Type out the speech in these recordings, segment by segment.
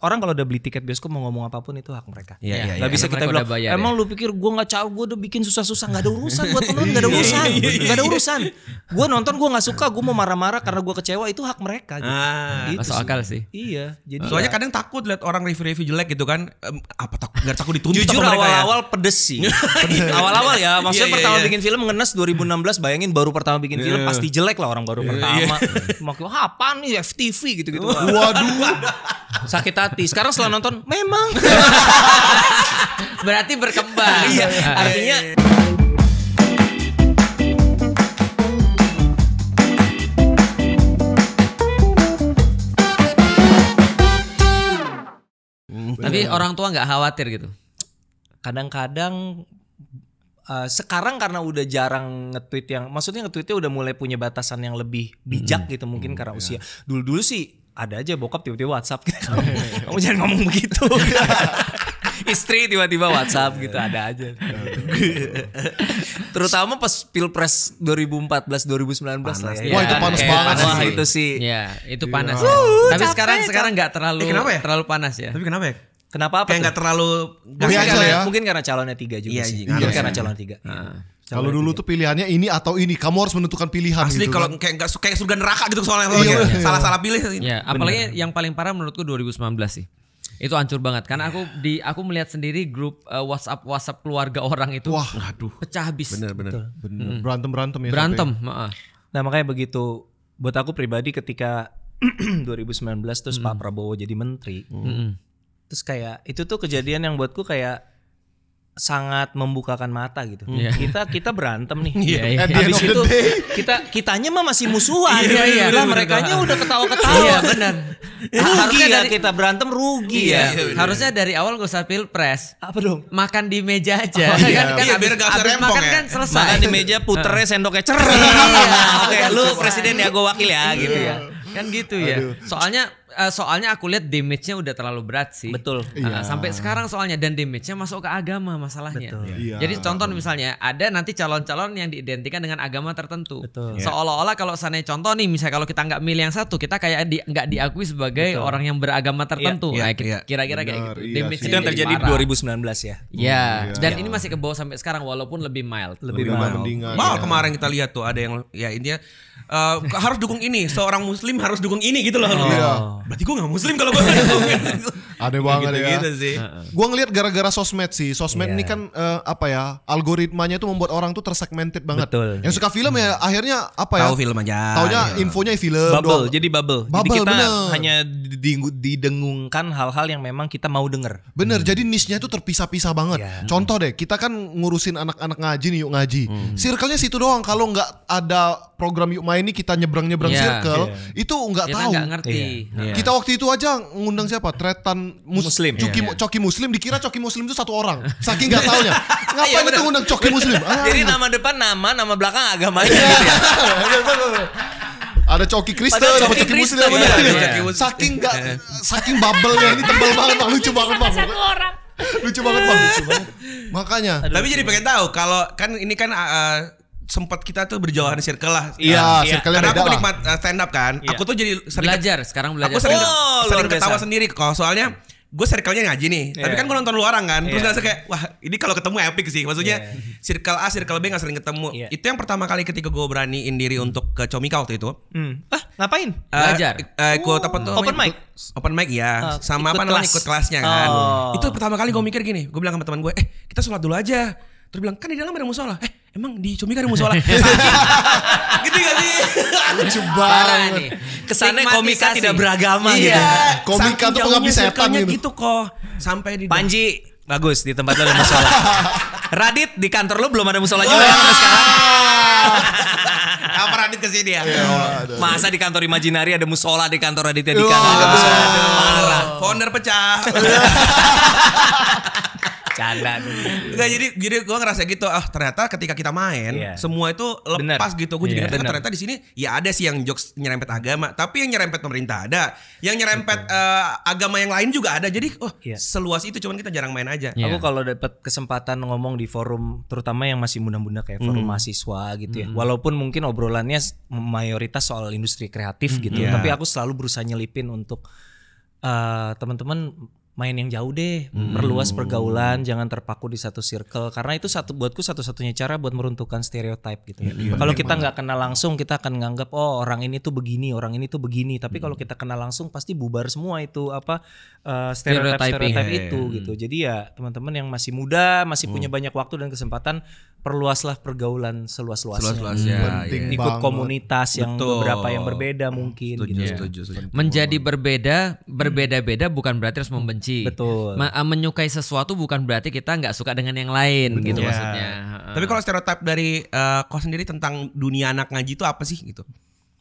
orang kalau udah beli tiket bioskop mau ngomong apa pun itu hak mereka. Iya, iya, Gak iya. bisa Karena kita mereka bilang, bayar emang lu pikir gue nggak caw, gue udah bikin susah-susah nggak ada urusan buat penonton nggak ada urusan, nggak ada urusan. Gue nonton gue nggak suka, gue mau marah-marah karena gue kecewa itu hak mereka. Gitu. Ah. Gitu Masuk sih. akal sih. Iya, jadi Soalnya ya, kadang takut lihat orang review-review jelek gitu kan. Em, apa takut nggak takut dituntut jujur sama mereka ya? awal-awal pedes sih. awal-awal ya, maksudnya Iya, iya, pertama iya. bikin film ngenes 2016, bayangin baru pertama bikin film Iya. pasti jelek lah orang baru pertama. Makin apa nih FTV gitu-gitu. Waduh. Sakit hati. Sekarang setelah nonton memang. Berarti berkembang. Iya, artinya Tapi orang tua nggak khawatir gitu. kadang-kadang uh, sekarang karena udah jarang nge-tweet yang maksudnya nge-tweetnya udah mulai punya batasan yang lebih bijak gitu mungkin karena usia. Dulu-dulu sih ada aja bokap tiba-tiba WhatsApp gitu. Kamu jangan ngomong begitu. Istri tiba-tiba WhatsApp gitu ada aja. Terutama pas Pilpres 2014 2019 lah ya. Wah, itu panas Kayak banget Wah, sih. itu sih. Iya, itu panas. ya. Tapi sekarang sekarang nggak terlalu Eh, kenapa ya? terlalu panas ya. Tapi kenapa ya? Kenapa apa? Kayak nggak terlalu mungkin, Biasa karena, ya. mungkin karena calonnya tiga juga Iya, sih. iya, Mungkin iya. karena calon tiga. iya. Kalau dulu tuh pilihannya ini atau ini, kamu harus menentukan pilihan Asli gitu kalau kan. kayak nggak kayak surga neraka gitu soalnya Iya, iya. salah-salah pilih. Ya, apalagi yang paling parah menurutku 2019 sih. Itu hancur banget karena aku di aku melihat sendiri grup eh, WhatsApp WhatsApp keluarga orang itu Wah, Aduh. pecah habis. Bener bener. bener. Berantem-berantem ya. Berantem, maaf. Nah makanya begitu buat aku pribadi ketika 2019 terus Pak Prabowo jadi menteri, terus kayak itu tuh kejadian yang buatku kayak sangat membukakan mata gitu. Iya. Kita kita berantem nih. Iya, iya. Habis of the itu kita kitanya mah masih musuhan. Iya, iya. Lah merekanya udah ketawa-ketawa. Iya, benar. Rugi Harusnya ya dari- kita berantem rugi Iya, ya. harusnya dari awal gak usah pilpres. Apa dong? Makan di meja aja. Oh, iya. kan, kan Iya, abis, biar gak usah rempong makan ya. kan selesai. Makan di meja puternya sendoknya cer. Iya. Oke, lu presiden ya, gue wakil ya gitu ya. kan gitu ya. Soalnya eh, soalnya aku lihat damage-nya udah terlalu berat sih. Betul. Ah, sampai sekarang soalnya dan damage-nya masuk ke agama masalahnya. Iya. Jadi contoh misalnya ada nanti calon-calon yang diidentikan dengan agama tertentu. Betul. Seolah-olah kalau sana contoh nih misalnya kalau kita nggak milih yang satu, kita kayak di- nggak diakui sebagai orang yang beragama tertentu. Iya, Nah, ki- iya. kira-kira kayak gitu. iya Damage-nya sih. Itu yang jadi terjadi parah. 2019 ya. Iya, dan ini masih ke bawah sampai sekarang walaupun lebih mild. Lebih Lebih mahal. mendingan. Mal kemarin kita lihat tuh ada yang ya intinya eh, harus dukung ini seorang muslim harus dukung ini gitu loh. Iya. Berarti gue gak muslim kalau gue. Aneh banget ya. gitu sih. Gua ngelihat gara-gara sosmed sih. Sosmed Iya. ini kan eh, apa ya? Algoritmanya itu membuat orang tuh tersegmented banget. Betul. Yang suka film ya akhirnya apa ya? Tahu film aja. Taunya Iya. infonya film Bubble, doang. jadi bubble. jadi Bubble, kita bener. hanya di- didengungkan hal-hal yang memang kita mau denger. Bener, jadi niche-nya itu terpisah-pisah banget. Iya. Contoh deh, kita kan ngurusin anak-anak ngaji nih, yuk ngaji. Hmm. Circle-nya situ doang. Kalau nggak ada program yuk main ini kita nyebrang-nyebrang Iya. circle, itu nggak Kita tahu. nggak ngerti. Iya. Kita waktu itu aja ngundang siapa? Tretan mus- Muslim. Coki, Iya, iya. Coki Muslim dikira Coki Muslim itu satu orang. Saking nggak taunya. Ngapain itu ngundang Coki Muslim? Ah, Jadi nama depan nama, nama belakang agamanya gitu ya. ada Coki Kristen, sama Coki Coki Muslim. Kristen, bener. iya, Coki Muslim. Saking nggak, saking bubble-nya ini tebal banget, Bang. lucu banget bang. Lucu banget bang. Makanya. Tapi jadi pengen tahu kalau kan ini kan uh, sempat kita tuh berjauhan circle lah. Iya, Iya. circle-nya Karena beda aku lah. penikmat uh, stand up kan. Iya. Aku tuh jadi sering Belajar, sekarang belajar. aku sering, Oh, sering luar biasa. ketawa sendiri kok. Soalnya gue circle-nya ngaji nih. Tapi Iya. kan gue nonton lu orang kan. Terus Iya. ngerasa kayak wah ini kalau ketemu epic sih. Maksudnya Iya. circle A, circle B gak sering ketemu. Iya. Itu yang pertama kali ketika gue beraniin diri untuk ke Comika waktu itu. Hmm. Ah, ngapain? Eh, Belajar. eh, ikut apa tuh? Open mic? Open mic ya. Ah, Sama ikut apa namanya kelas. ikut kelasnya kan. Oh. Itu pertama kali gue mikir gini. Gue bilang sama teman gue, eh kita sholat dulu aja. Terus bilang kan di dalam ada musola. Eh emang di Comika ada musola? gitu gak sih? Lucu banget. nih. Kesannya komika tidak beragama Iya. gitu. Komika Saking tuh pengabdi setan gitu. gitu kok. Sampai di Panji, bagus di tempat lo ada musola. Radit di kantor lu belum ada musola juga ya sampai sekarang. Apa Radit ke sini ya? Iya, ada. Masa di kantor Imaginary ada musola di kantor Raditya Dika nggak ada musola. Parah. Founder pecah. Canda. Enggak jadi jadi gue ngerasa gitu ah ternyata ketika kita main Iya. semua itu Bener. lepas gitu gue jadi Iya. ngerti oh, Bener. ternyata di sini ya ada sih yang jokes nyerempet agama tapi yang nyerempet pemerintah ada yang nyerempet eh, agama yang lain juga ada jadi oh Iya. seluas itu cuman kita jarang main aja Iya. Aku kalau dapat kesempatan ngomong di forum terutama yang masih muda-muda kayak forum mahasiswa gitu ya. Walaupun mungkin obrolannya mayoritas soal industri kreatif gitu ya, Iya. tapi aku selalu berusaha nyelipin untuk eh, teman-teman main yang jauh deh, Hmm. perluas pergaulan, jangan terpaku di satu circle karena itu satu buatku satu-satunya cara buat meruntuhkan stereotype gitu. Iya, kalau kita nggak kenal langsung kita akan nganggap oh orang ini tuh begini, orang ini tuh begini. Tapi kalau kita kenal langsung pasti bubar semua itu apa eh, stereotype Stereotyping. stereotype Iya, itu gitu. Jadi ya teman-teman yang masih muda, masih punya banyak waktu dan kesempatan, perluaslah pergaulan seluas-luasnya. Seluas-luasnya. Penting Ikut banget. komunitas yang Betul. beberapa yang berbeda mungkin Setuju, gitu. setuju, setuju. Menjadi berbeda, berbeda-beda bukan berarti harus membenci. Betul. Ma- eh, menyukai sesuatu bukan berarti kita nggak suka dengan yang lain gitu Iya. maksudnya. Tapi kalau stereotip dari eh, kau sendiri tentang dunia anak ngaji itu apa sih gitu?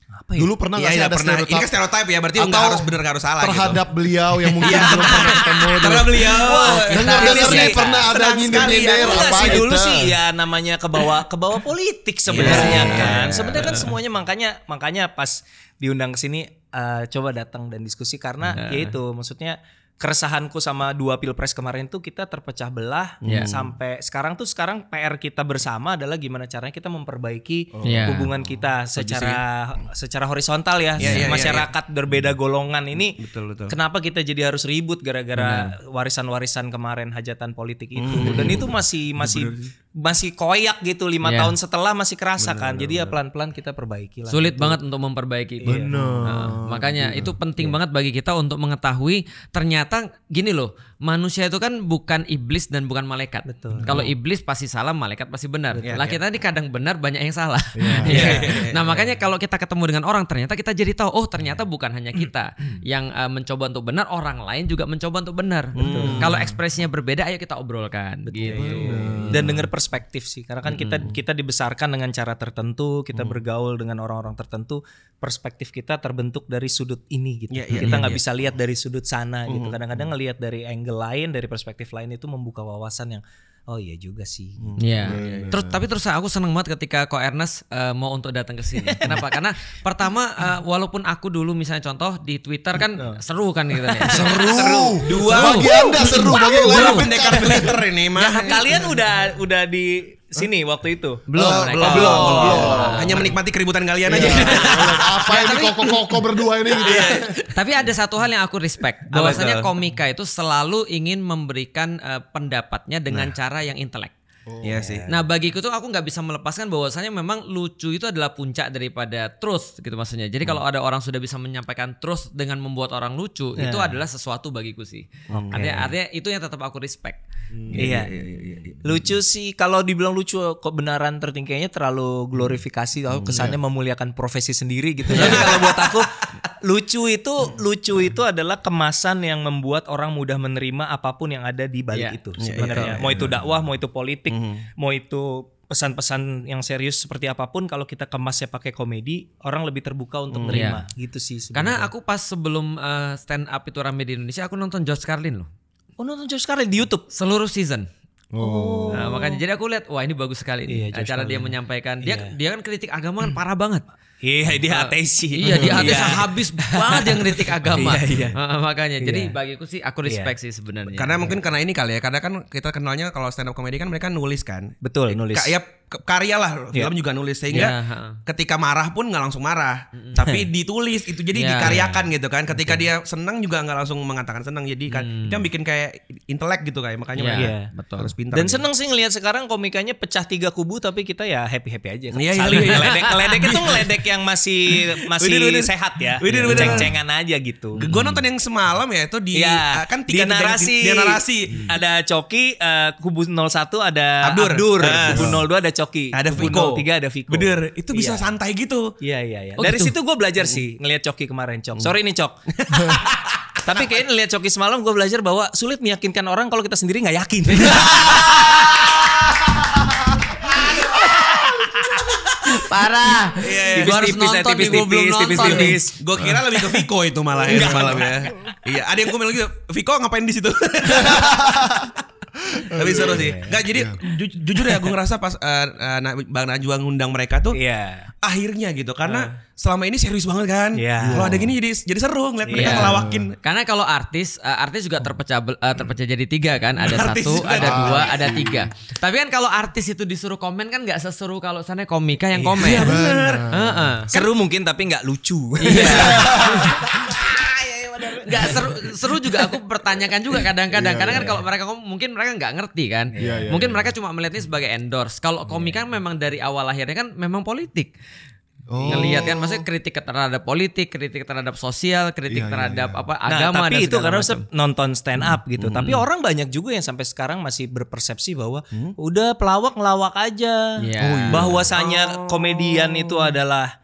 Apa ya? Dulu pernah nggak Iya, sih iya, ada pernah. Ini stereotip kan stereotip ya, berarti nggak harus bener nggak harus salah terhadap gitu. beliau yang mungkin belum pernah ketemu. Karena beliau Dengar Ini dengar sih nih pernah ada ya. nyindir-nyindir Enggak apa sih gitu. dulu sih ya namanya ke bawah ke bawah politik sebenarnya Iya. kan. Sebenarnya kan semuanya makanya makanya pas diundang ke sini eh, coba datang dan diskusi karena ya itu maksudnya keresahanku sama dua pilpres kemarin tuh kita terpecah belah Iya. sampai sekarang tuh sekarang PR kita bersama adalah gimana caranya kita memperbaiki Iya. hubungan kita secara secara horizontal ya iya, iya, masyarakat berbeda golongan ini Betul, betul. kenapa kita jadi harus ribut gara-gara warisan-warisan kemarin hajatan politik itu Hmm. dan itu masih masih masih koyak gitu lima Iya. tahun setelah masih kerasa kan jadi ya pelan-pelan kita perbaiki lah Sulit banget untuk memperbaiki itu. Nah, makanya itu penting banget bagi kita untuk mengetahui ternyata gini loh, manusia itu kan bukan iblis dan bukan malaikat. Betul. Kalau iblis pasti salah, malaikat pasti benar. Iya, lah kita ini kadang benar, banyak yang salah. Iya. nah, makanya kalau kita ketemu dengan orang ternyata kita jadi tahu oh ternyata bukan hanya kita yang uh, mencoba untuk benar, orang lain juga mencoba untuk benar. Kalau ekspresinya berbeda ayo kita obrolkan gitu. dan dengar perspektif sih. Karena kan kita Hmm. kita dibesarkan dengan cara tertentu kita bergaul dengan orang-orang tertentu perspektif kita terbentuk dari sudut ini gitu. Iya, iya, kita iya, nggak iya. bisa lihat dari sudut sana gitu. Kadang-kadang ngelihat dari angle lain dari perspektif lain itu membuka wawasan yang oh iya juga sih Iya. Terus tapi terus aku seneng banget ketika Ko Ernest eh, mau untuk datang ke sini. Kenapa? Karena pertama eh, walaupun aku dulu misalnya contoh di Twitter kan seru kan gitu ya. Seru. Dua. Bagi Anda seru, bagi yang lain pendekar Twitter ini mah. Nah, kalian udah udah di sini waktu itu Belum Oh, mereka. belum, belum. Hanya menikmati keributan kalian aja. Apa ini koko-koko berdua ini gitu ya. Tapi ada satu hal yang aku respect. Bahwasanya komika itu selalu ingin memberikan eh, pendapatnya dengan cara yang intelek. Iya sih. Nah bagiku tuh aku nggak bisa melepaskan bahwasanya memang lucu itu adalah puncak daripada truth gitu maksudnya. Jadi kalau ada orang sudah bisa menyampaikan truth dengan membuat orang lucu itu adalah sesuatu bagiku sih. Artinya, artinya itu yang tetap aku respect. Iya. Lucu sih kalau dibilang lucu kebenaran tertinggi kayaknya terlalu glorifikasi kalau kesannya memuliakan profesi sendiri gitu. Tapi kalau buat aku lucu itu lucu itu adalah kemasan yang membuat orang mudah menerima apa pun yang ada di balik Iya. itu sebenarnya. Mau itu dakwah, mau itu politik, mau itu pesan-pesan yang serius seperti apa pun kalau kita kemasnya pakai komedi, orang lebih terbuka untuk menerima gitu sih Karena sebenarnya. aku pas sebelum eh, stand up itu rame di Indonesia aku nonton George Carlin loh. Oh nonton George Carlin di YouTube. Seluruh season. Oh. Nah, makanya jadi aku lihat wah ini bagus sekali nih Iya, cara dia Carlin. menyampaikan. Dia dia kan kritik agama kan parah banget. Iya, dia ateis sih. Iya dia ateis habis banget dia ngeritik agama. Iya, iya. Heeh, makanya jadi Iya. bagiku sih aku respect sih sebenarnya. Karena mungkin karena ini kali ya, karena kan kita kenalnya kalau stand up comedy kan mereka nulis kan. Betul, nulis. Ka- ya ke- karya lah, film Iya. juga nulis sehingga heeh. ketika marah pun nggak langsung marah, tapi ditulis itu jadi Iya. dikaryakan gitu kan. Ketika dia senang juga nggak langsung mengatakan senang, jadi kan itu yang bikin kayak intelek gitu kayak makanya Iya, mereka betul. harus pintar. Dan gitu. seneng sih ngelihat sekarang komikanya pecah tiga kubu tapi kita ya happy happy aja. Iya, iya, Saling iya. ngeledek, ngeledek itu ngeledek yang masih masih sehat ya. Ceng-cengan aja gitu. Gue nonton yang semalam ya itu di Iya, ah, kan di tiga narasi. di narasi. Ada Coki, eh, kubu 01 ada Abdur. Abdur, Ah. kubu 02 ada Coki, Ada Viko. 03 ada Viko. Bener, itu bisa Iya. santai gitu. Iya iya iya. Oh, Dari gitu? situ gue belajar sih ngelihat Coki kemarin Cok. Sorry nih Cok. Tapi kayaknya ngelihat Coki semalam gue belajar bahwa sulit meyakinkan orang kalau kita sendiri nggak yakin. Parah. Iya, Gua harus Tipis-tipis ya, nonton belum tipis-tipis, nonton nih. tipis-tipis. Gue kira lebih ke Viko itu malah ya semalam ya. Iya, ada yang komen lagi, Viko ngapain di situ? Tapi seru sih. Enggak jadi ju- jujur ya gue ngerasa pas eh, Na- Bang Najwa ngundang mereka tuh Iya. akhirnya gitu karena selama ini serius banget kan. Iya. Kalau ada gini jadi jadi seru ngeliat mereka Iya. ngelawakin. Karena kalau artis, eh, artis juga terpecah eh, terpecah jadi tiga kan, ada Artis satu, juga. ada dua, ada tiga. Tapi kan kalau artis itu disuruh komen kan nggak seseru kalau sana komika yang komen. Iya bener. Heeh. Seru mungkin tapi nggak lucu. Iya. Nggak seru, seru juga aku pertanyakan juga kadang-kadang. Iya, Karena iya, kan kalau mereka ngomong mungkin mereka nggak ngerti kan. Iya, iya, mungkin iya. mereka cuma melihat ini sebagai endorse. Kalau komik kan memang dari awal akhirnya kan memang politik. Oh. Ngelihat kan maksudnya kritik terhadap politik, kritik terhadap sosial, kritik Iya, iya, terhadap iya. apa Nah, agama tapi dan itu karena macam. nonton stand up gitu. Tapi orang banyak juga yang sampai sekarang masih berpersepsi bahwa udah pelawak ngelawak aja. Iya. Oh, iya. Bahwasanya komedian itu adalah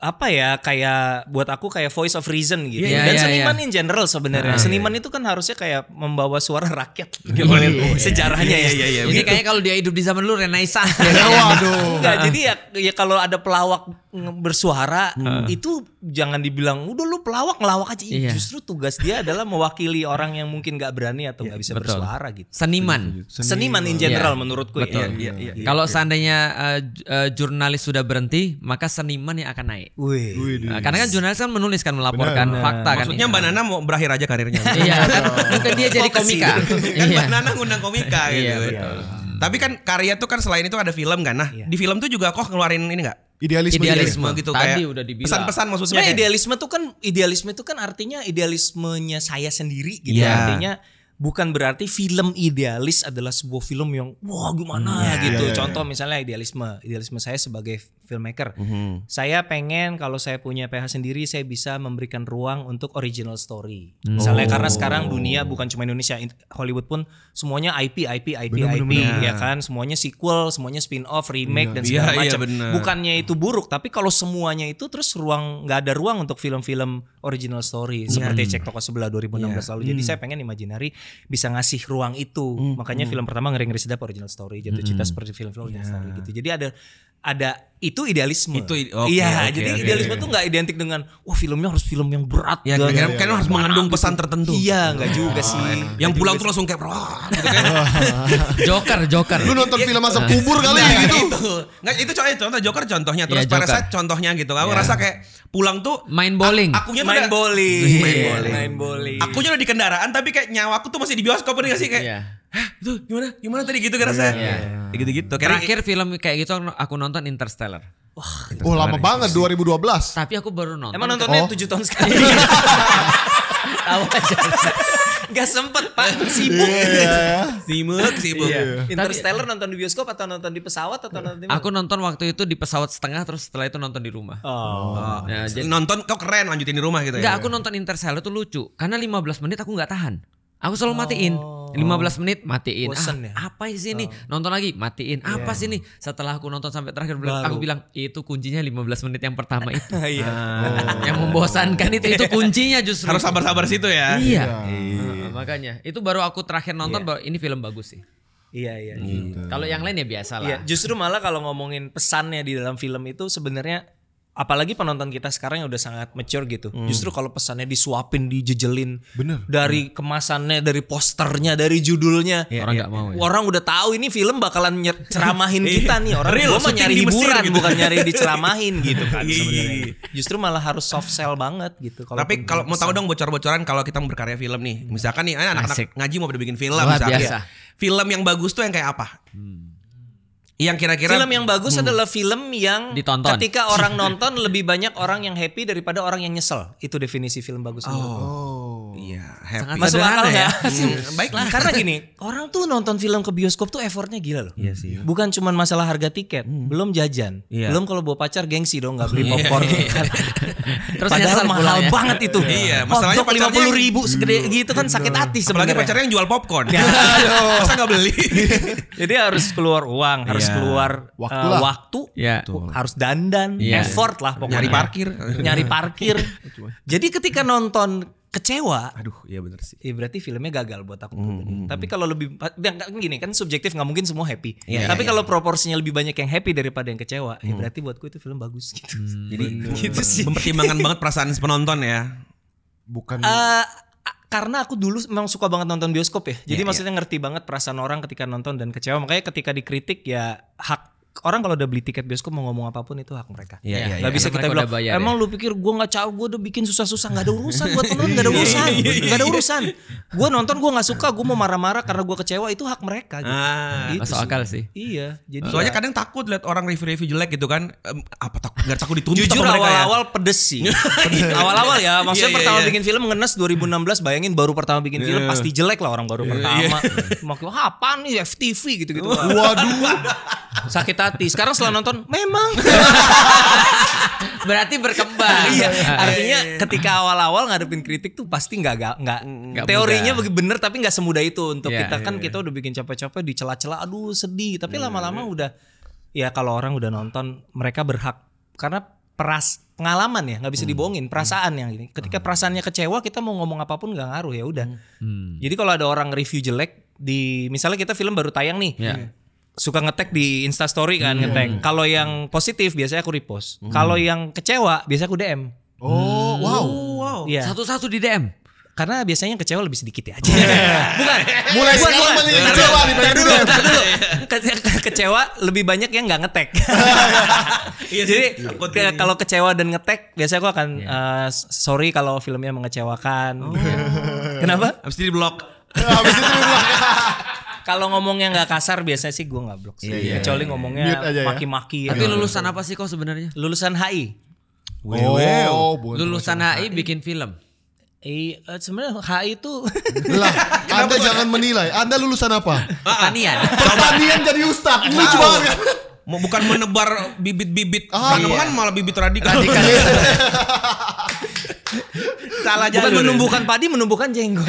apa ya kayak buat aku kayak voice of reason gitu. Iya, Dan iya, seniman iya. in general sebenarnya. Ah, Seniman itu kan harusnya kayak membawa suara rakyat. Gimana sejarahnya ya. iya, Ini kayaknya kalau dia hidup di zaman dulu renaissance. Waduh. Enggak, jadi ya, ya kalau ada pelawak bersuara itu jangan dibilang udah lu pelawak ngelawak aja. Iya. Justru tugas dia adalah mewakili orang yang mungkin nggak berani atau nggak bisa betul. bersuara gitu. Seniman. Seniman in general Iya. menurutku Betul. ya. Iya, iya. Kalau seandainya uh, uh, jurnalis sudah berhenti, maka seniman yang akan naik. Wih. Wih, Nah, karena kan jurnalis kan menulis kan melaporkan Benar. fakta kan. Maksudnya Mbak Nana mau berakhir aja karirnya. Iya, kan mungkin dia jadi Fokus komika. kan Iya. Mbak Nana ngundang komika gitu. Iya, betul. Tapi kan karya tuh kan selain itu ada film kan. Nah, Iya. di film tuh juga kok ngeluarin ini enggak? Idealisme. Idealisme. gitu Tadi kayak udah dibilang. Pesan-pesan maksudnya Sebenarnya kayak- idealisme tuh kan idealisme itu kan artinya idealismenya saya sendiri gitu. Iya. Artinya bukan berarti film idealis adalah sebuah film yang wah gimana Iya, gitu. iya, iya. Contoh misalnya idealisme, idealisme saya sebagai filmmaker. Mhm. Saya pengen kalau saya punya PH sendiri saya bisa memberikan ruang untuk original story. Misalnya Oh. karena sekarang dunia bukan cuma Indonesia, in- Hollywood pun semuanya IP IP IP Bener, IP bener, ya kan, semuanya sequel, semuanya spin-off, remake dan Iya, segala iya, macam. bener. Bukannya itu buruk, tapi kalau semuanya itu terus ruang nggak ada ruang untuk film-film original story Iya. seperti Cek Toko Sebelah 2016 lalu. Jadi saya pengen Imaginary bisa ngasih ruang itu. Makanya film pertama ngeri ngeri sedap original story, jatuh cinta seperti film-film original story gitu. Jadi ada ada itu idealisme. Itu oke, iya, oke, jadi oke. idealisme tuh nggak identik dengan wah filmnya harus film yang berat Ya, dan- kira-kira kan harus mengandung pesan tertentu. Iya, nggak juga sih. Yang pulang tuh langsung kayak wah gitu kan. Joker, Joker. Lu nonton film asap kubur kali Nah, gitu. gitu. Nggak, itu contohnya contoh Joker contohnya terus Iya, Joker. Parasite contohnya gitu. Aku Iya. rasa kayak pulang tuh Main bowling. akunya main udah- bowling, Main bowling. main bowling. Akunya udah di kendaraan tapi kayak nyawaku tuh masih di bioskop nih gak sih kayak Iya. Hah itu gimana? Gimana tadi gitu kan rasanya? Iya. Kayak gitu-gitu. Terakhir film kayak gitu aku nonton Interstellar. Oh lama banget 2012. Tapi aku baru nonton. Emang nontonnya Oh. tujuh tahun sekali. tahu aja. Gak sempet pak, sibuk. Iya. sibuk, sibuk. Interstellar nonton di bioskop atau nonton di pesawat atau nonton di mana? Aku nonton waktu itu di pesawat setengah terus setelah itu nonton di rumah. Oh. Oh, Ya, jadi- nonton kok keren lanjutin di rumah gitu ya. Enggak, aku nonton Interstellar itu lucu karena 15 menit aku nggak tahan. Aku selalu matiin. 15 menit matiin. Bosen ah, ya? Apa sih ini? Nonton lagi, matiin. Apa sih ini? Setelah aku nonton sampai terakhir Baru. aku bilang itu kuncinya 15 menit yang pertama itu. Iya. yang membosankan itu itu kuncinya justru. harus sabar-sabar situ ya. Iya. Heeh, makanya itu baru aku terakhir nonton bahwa ini film bagus sih. Iya iya. Kalau yang lain ya biasa Iya, lah. justru malah kalau ngomongin pesannya di dalam film itu sebenarnya apalagi penonton kita sekarang yang udah sangat mature gitu. Justru kalau pesannya disuapin, dijejelin Bener. dari kemasannya, dari posternya, dari judulnya. Orang nggak mau ya. Orang udah tahu ini film bakalan ceramahin kita nih. Orang Real, gua mah syuting nyari hiburan gitu. bukan nyari diceramahin gitu kan Iya, iya, sebenarnya. iya. Justru malah harus soft sell banget gitu. Tapi kalau mau tahu dong bocor-bocoran kalau kita mau berkarya film nih. Misalkan nih eh, anak-anak ngaji mau pada bikin film Luar misalkan. biasa. Film yang bagus tuh yang kayak apa? Yang kira-kira film yang bagus adalah film yang Ditonton. ketika orang nonton lebih banyak orang yang happy daripada orang yang nyesel. Itu definisi film bagus menurutku. Oh. Iya, happy. Sangat Masuk akal ya. ya? Hmm, baiklah. Karena gini, orang tuh nonton film ke bioskop tuh effortnya gila loh. Iya sih. Bukan cuman masalah harga tiket, belum jajan, Iya. belum kalau bawa pacar gengsi dong nggak beli popcorn. Terus Padahal mahal pulangnya. banget itu. Iya, masalahnya lima puluh ribu segede gitu kan sakit hati Apalagi sebenarnya. pacarnya yang jual popcorn. Masa nggak beli? Jadi harus keluar uang, harus Iya. keluar Waktu lah. waktu, Iya. harus dandan, Iya. effort lah pokoknya. Nyari parkir. Nyari parkir. Jadi ketika nonton kecewa, Aduh, iya bener sih. Ya berarti filmnya gagal buat aku. pribadi. Tapi kalau lebih ya, nggak- gini kan subjektif nggak mungkin semua happy. Iya, Tapi iya. kalau proporsinya lebih banyak yang happy daripada yang kecewa, ya berarti buatku itu film bagus gitu. Jadi Gitu sih. mempertimbangkan banget perasaan penonton ya. Bukan. Eh, karena aku dulu memang suka banget nonton bioskop ya. Jadi Iya, maksudnya ngerti banget perasaan orang ketika nonton dan kecewa. Makanya ketika dikritik ya hak orang kalau udah beli tiket bioskop mau ngomong apa pun itu hak mereka. Iya, iya, Gak iya. bisa Karena kita mereka bilang, bayar emang lu pikir gue nggak caw, gue udah bikin susah-susah nggak ada urusan buat penonton nggak ada urusan, nggak ada urusan. Gue nonton gue nggak suka, gue mau marah-marah karena gue kecewa itu hak mereka. Gitu. Ah. Gitu Masuk sih. akal sih. Iya, jadi Soalnya ya, kadang takut lihat orang review-review jelek gitu kan. Em, apa takut nggak takut dituntut jujur sama mereka ya? awal-awal pedes sih. Awal-awal ya, maksudnya Iya, iya, pertama iya. bikin film ngenes 2016, bayangin baru pertama bikin film Iya. pasti jelek lah orang baru pertama. Wah apa nih FTV gitu-gitu. Waduh. Sakit hati. Sekarang setelah nonton memang. Berarti berkembang. iya, Ah. artinya ketika awal-awal ngadepin kritik tuh pasti nggak nggak nggak teorinya mudah. bener tapi nggak semudah itu. Untuk Iya, kita kan kita udah bikin capek-capek di celah-celah aduh sedih. Tapi lama-lama udah ya kalau orang udah nonton mereka berhak. Karena peras pengalaman ya nggak bisa dibohongin perasaan yang ini. Ketika perasaannya kecewa kita mau ngomong apa pun nggak ngaruh ya udah. Hmm. jadi kalau ada orang review jelek di misalnya kita film baru tayang nih. Ya. Suka ngetek di Instastory kan ngetek kalau yang positif biasanya aku repost kalau yang kecewa biasanya aku DM Oh, wow. Wow. Iya. Satu-satu di DM. Karena biasanya yang kecewa lebih sedikit ya aja. Bukan. Mulai sekarang banyak yang kecewa banyak dulu. Bentar dulu. Ke- ke- kecewa lebih banyak yang nggak ngetek. Iya Jadi ke- kalau kecewa dan ngetek, biasanya aku akan eh, sorry kalau filmnya mengecewakan. Kenapa? Habis itu di blok. Habis itu di belakang. Kalau ngomongnya nggak kasar biasanya sih gue nggak blok sih. Kecuali ngomongnya Mute aja ya. maki-maki. Tapi ya. lulusan apa sih kok sebenarnya? lulusan HI. Oh, bukan Lulusan HI bikin film. Eh, eh, sebenarnya HI itu Lah, Anda jangan menilai. Anda lulusan apa? Pertanian. Pertanian jadi ustad. Lucu banget kan? Mau bukan menebar bibit-bibit Ah, tanaman malah bibit radikal. Salah bukan jalur. menumbuhkan padi, menumbuhkan jenggot.